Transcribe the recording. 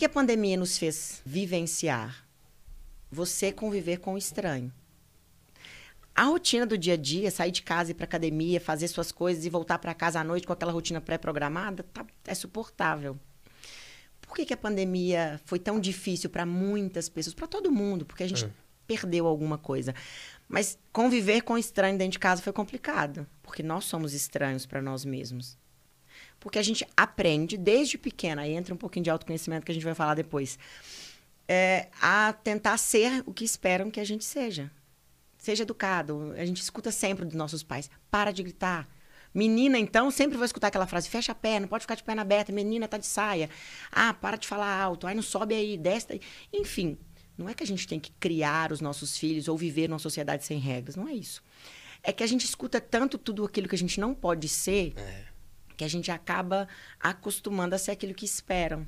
que a pandemia nos fez vivenciar? Você conviver com o estranho. A rotina do dia a dia, sair de casa, ir para academia, fazer suas coisas e voltar para casa à noite com aquela rotina pré-programada, tá, é suportável. Por que, que a pandemia foi tão difícil para muitas pessoas, para todo mundo? Porque a gente é. perdeu alguma coisa. Mas conviver com estranho dentro de casa foi complicado, porque nós somos estranhos para nós mesmos. Porque a gente aprende desde pequena, aí entra um pouquinho de autoconhecimento que a gente vai falar depois, é, a tentar ser o que esperam que a gente seja. Seja educado. A gente escuta sempre dos nossos pais: para de gritar. Menina, então, sempre vou escutar aquela frase: fecha a perna, pode ficar de perna aberta, menina tá de saia. Ah, para de falar alto, aí não sobe aí, desce aí. Enfim, não é que a gente tem que criar os nossos filhos ou viver numa sociedade sem regras, não é isso. É que a gente escuta tanto tudo aquilo que a gente não pode ser, é. Que a gente acaba acostumando a ser aquilo que esperam.